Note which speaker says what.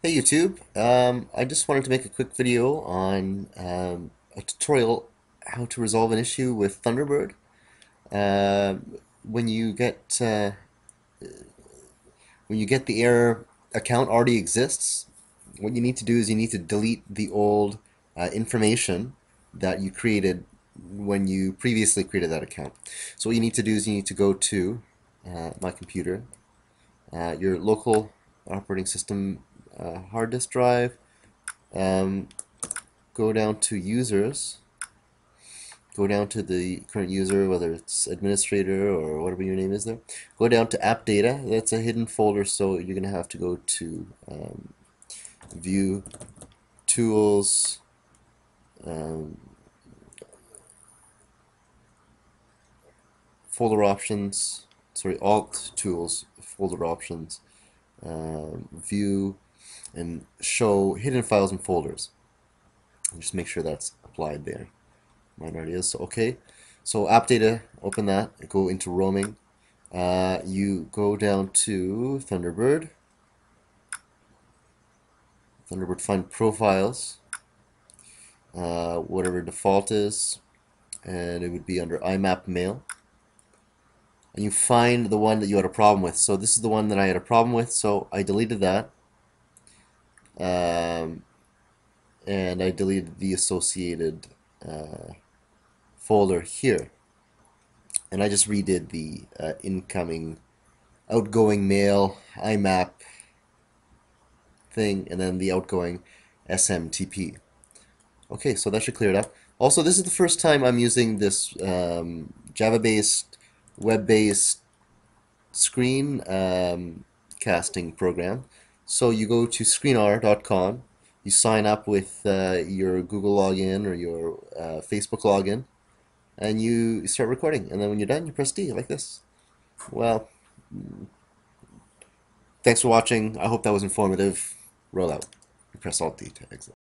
Speaker 1: Hey YouTube, um, I just wanted to make a quick video on um, a tutorial how to resolve an issue with Thunderbird. Uh, when you get uh, when you get the error account already exists, what you need to do is you need to delete the old uh, information that you created when you previously created that account. So what you need to do is you need to go to uh, my computer, uh, your local operating system uh, hard disk drive, um, go down to users, go down to the current user, whether it's administrator or whatever your name is there, go down to app data, that's a hidden folder, so you're going to have to go to um, view, tools, um, folder options, sorry, alt tools, folder options, um, view, and show hidden files and folders. Just make sure that's applied there. Mine already is. So, okay. So app data, open that, go into roaming. Uh, you go down to Thunderbird. Thunderbird find profiles, uh, whatever default is, and it would be under IMAP mail. And you find the one that you had a problem with. So this is the one that I had a problem with, so I deleted that um, and I deleted the associated uh, folder here. And I just redid the uh, incoming outgoing mail IMAP thing and then the outgoing SMTP okay so that should clear it up. Also this is the first time I'm using this um, Java based web based screen um, casting program so you go to screenr.com, you sign up with uh, your Google login or your uh, Facebook login, and you start recording. And then when you're done, you press D like this. Well, thanks for watching. I hope that was informative. Roll out. You press Alt D to exit.